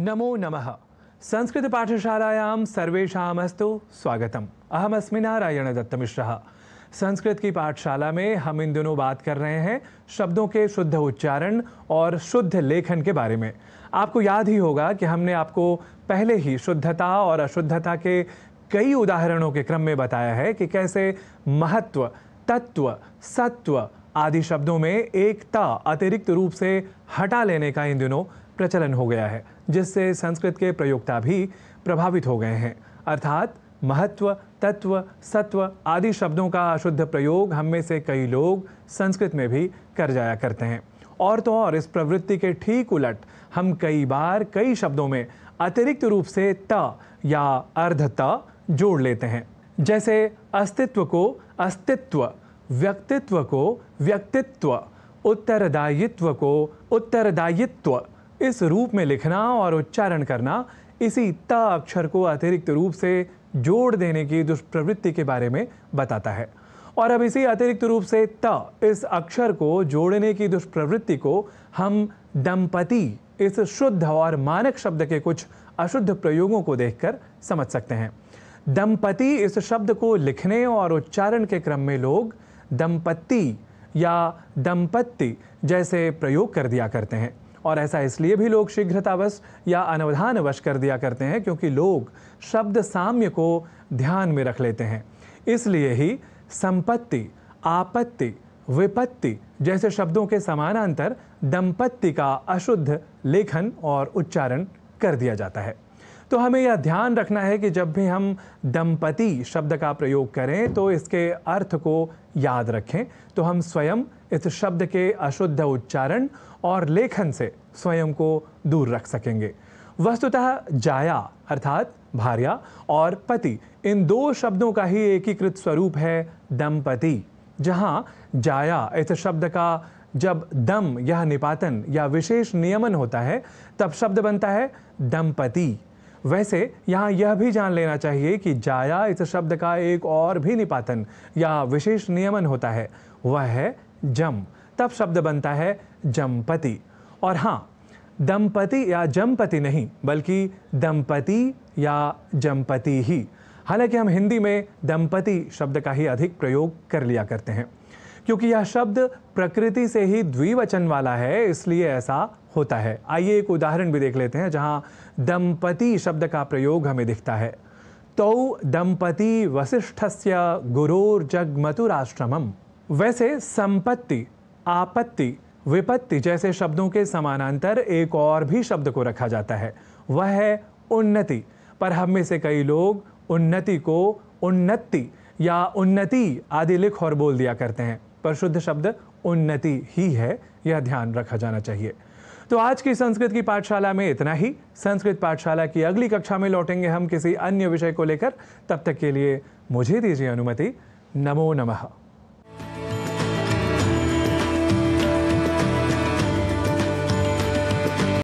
नमो नमः। संस्कृतपाठशालायां सर्वेषामस्तु स्वागतम्। अहमस्मि नारायण दत्तमिश्रः संस्कृत की पाठशाला में हम इन दिनों बात कर रहे हैं शब्दों के शुद्ध उच्चारण और शुद्ध लेखन के बारे में। आपको याद ही होगा कि हमने आपको पहले ही शुद्धता और अशुद्धता के कई उदाहरणों के क्रम में बताया है कि कैसे महत्व, तत्व, सत्व आदि शब्दों में एकता अतिरिक्त रूप से हटा लेने का इन दिनों प्रचलन हो गया है, जिससे संस्कृत के प्रयोगता भी प्रभावित हो गए हैं। अर्थात महत्व, तत्व, सत्व आदि शब्दों का अशुद्ध प्रयोग हम में से कई लोग संस्कृत में भी कर जाया करते हैं। और तो और, इस प्रवृत्ति के ठीक उलट हम कई बार कई शब्दों में अतिरिक्त रूप से त या अर्ध त जोड़ लेते हैं। जैसे अस्तित्व को अस्तित्व, व्यक्तित्व को व्यक्तित्व, उत्तरदायित्व को उत्तरदायित्व इस रूप में लिखना और उच्चारण करना इसी त अक्षर को अतिरिक्त रूप से जोड़ देने की दुष्प्रवृत्ति के बारे में बताता है। और अब इसी अतिरिक्त रूप से त, इस अक्षर को जोड़ने की दुष्प्रवृत्ति को हम दंपति, इस शुद्ध और मानक शब्द के कुछ अशुद्ध प्रयोगों को देखकर समझ सकते हैं। दंपति, इस शब्द को लिखने और उच्चारण के क्रम में लोग दंपत्ति या दंपत्ति जैसे प्रयोग कर दिया करते हैं। और ऐसा इसलिए भी लोग शीघ्रतावश या अनवधानवश कर दिया करते हैं क्योंकि लोग शब्द साम्य को ध्यान में रख लेते हैं। इसलिए ही संपत्ति, आपत्ति, विपत्ति जैसे शब्दों के समानांतर दंपत्ति का अशुद्ध लेखन और उच्चारण कर दिया जाता है। तो हमें यह ध्यान रखना है कि जब भी हम दंपति शब्द का प्रयोग करें तो इसके अर्थ को याद रखें। तो हम स्वयं इस शब्द के अशुद्ध उच्चारण और लेखन से स्वयं को दूर रख सकेंगे। वस्तुतः जाया, अर्थात भार्या और पति, इन दो शब्दों का ही एकीकृत स्वरूप है दंपति। जहाँ जाया इस शब्द का जब दम, यह निपातन या विशेष नियमन होता है, तब शब्द बनता है दंपति। वैसे यहाँ यह भी जान लेना चाहिए कि जाया इस शब्द का एक और भी निपातन या विशेष नियमन होता है। वह है जम। तब शब्द बनता है जमपति और हाँ दंपति या जमपति नहीं, बल्कि दंपति या जमपति ही। हालाँकि हम हिंदी में दंपति शब्द का ही अधिक प्रयोग कर लिया करते हैं। क्योंकि यह शब्द प्रकृति से ही द्विवचन वाला है, इसलिए ऐसा होता है। आइए एक उदाहरण भी देख लेते हैं, जहाँ दंपति शब्द का प्रयोग हमें दिखता है। तो दंपति वशिष्ठस्य गुरोर जगमतुराश्रमम वैसे संपत्ति, आपत्ति, विपत्ति जैसे शब्दों के समानांतर एक और भी शब्द को रखा जाता है। वह है उन्नति। पर हम में से कई लोग उन्नति को उन्नति या उन्नति आदि लिख और बोल दिया करते हैं। पर शुद्ध शब्द उन्नति ही है, यह ध्यान रखा जाना चाहिए। तो आज की संस्कृत की पाठशाला में इतना ही। संस्कृत पाठशाला की अगली कक्षा में लौटेंगे हम किसी अन्य विषय को लेकर। तब तक के लिए मुझे दीजिए अनुमति। नमो नमः।